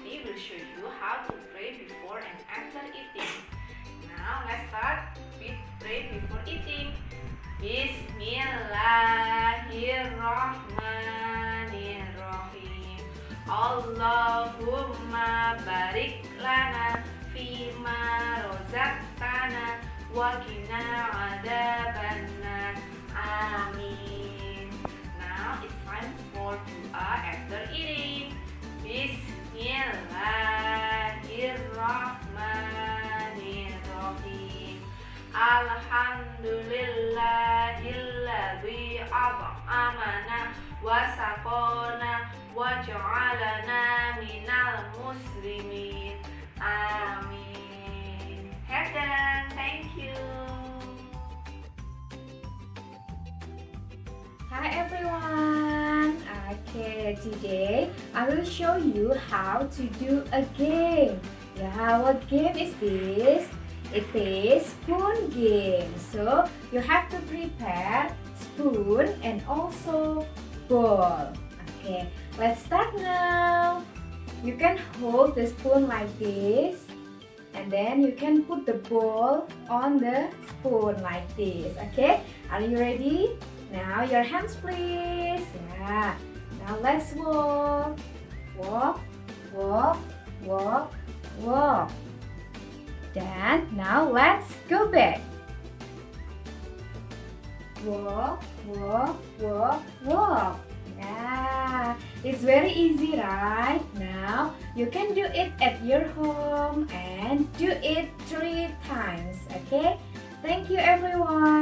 Sophie will show you how to pray before and after eating. Now let's start with pray before eating. Bismillahirrahmanirrahim. Allahumma barik lana fima rozaqtana wa qina adzabannar. Amin. Alhamdulillahilladzi at'amana wa saqana wa ja'alana minal muslimin. Amin. Have done. Thank you. Hi everyone! Okay, today I will show you how to do a game. Yeah, what game is this? It is spoon game. So you have to prepare spoon and also bowl. Okay, let's start now. You can hold the spoon like this and then you can put the bowl on the spoon like this. Okay, are you ready? Now your hands please. Yeah. Now let's walk. Then now let's go back. Walk, walk, walk, walk. Yeah, it's very easy, right? Now you can do it at your home and do it three times. Okay? Thank you, everyone.